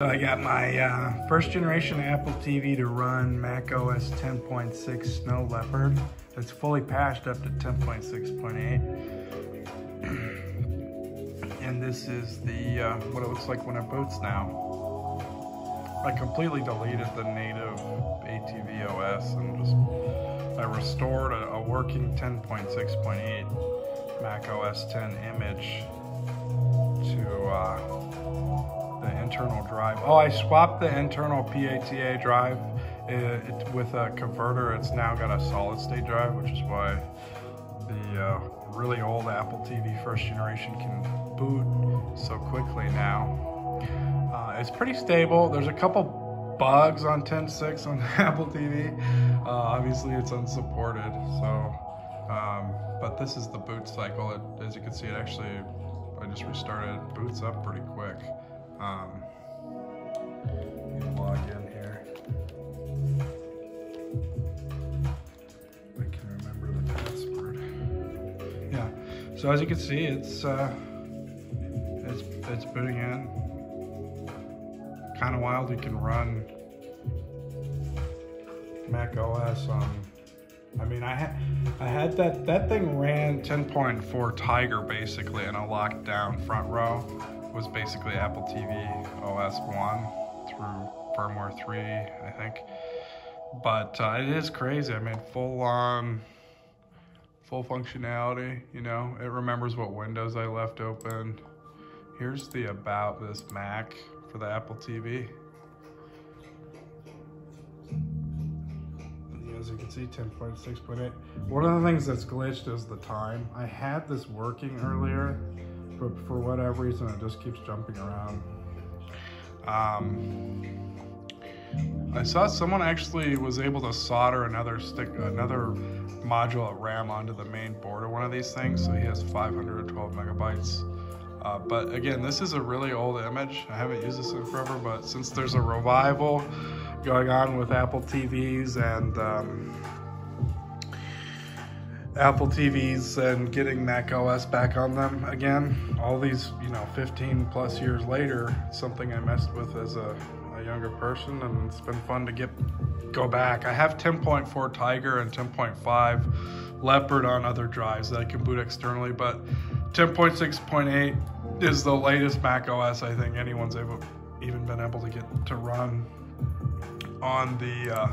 So I got my uh, first generation Apple TV to run Mac OS 10.6 Snow Leopard. It's fully patched up to 10.6.8. and this is the uh, what it looks like when it boots now. I completely deleted the native ATV OS and just I restored a, a working 10.6.8 Mac OS 10 image to uh, internal drive. Oh, I swapped the internal PATA drive it, it, with a converter. It's now got a solid state drive, which is why the uh, really old Apple TV first generation can boot so quickly now. Uh, it's pretty stable. There's a couple bugs on 10.6 on Apple TV. Uh, obviously it's unsupported, so, um, but this is the boot cycle. It, as you can see, it actually, I just restarted, boots up pretty quick. Um, log in here. I can remember the password. Yeah. So as you can see, it's uh, it's it's booting in. Kind of wild. You can run Mac OS on. I mean, I had I had that that thing ran 10.4 Tiger basically in a locked down front row was basically Apple TV OS 1 through firmware 3, I think. But uh, it is crazy. I mean, full on, full functionality, you know. It remembers what windows I left open. Here's the about this Mac for the Apple TV. As you can see, 10.6.8. One of the things that's glitched is the time. I had this working earlier but for whatever reason, it just keeps jumping around. Um, I saw someone actually was able to solder another stick, another module of RAM onto the main board of one of these things, so he has 512 megabytes. Uh, but again, this is a really old image. I haven't used this in forever, but since there's a revival going on with Apple TVs and um, Apple TVs and getting Mac OS back on them again. All these, you know, 15 plus years later, something I messed with as a, a younger person, and it's been fun to get go back. I have 10.4 Tiger and 10.5 Leopard on other drives that I can boot externally, but 10.6.8 is the latest Mac OS I think anyone's ever even been able to get to run on the uh,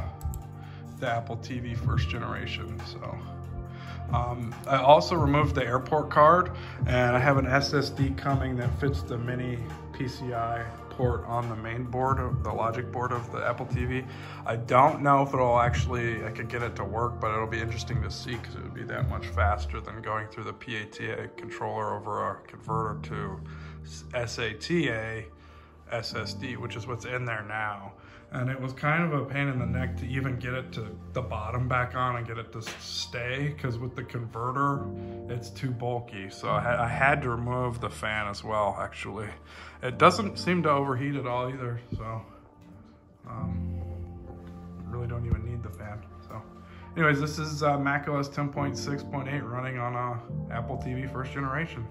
the Apple TV first generation. So. Um, I also removed the airport card and I have an SSD coming that fits the mini PCI port on the main board of the logic board of the Apple TV. I don't know if it'll actually, I could get it to work, but it'll be interesting to see because it would be that much faster than going through the PATA controller over a converter to SATA SSD, which is what's in there now. And it was kind of a pain in the neck to even get it to the bottom back on and get it to stay because with the converter it's too bulky. So I, ha I, had to remove the fan as well actually. It doesn't seem to overheat at all either so um, really don't even need the fan so. Anyways this is uh, macOS 10.6.8 running on a Apple TV first generation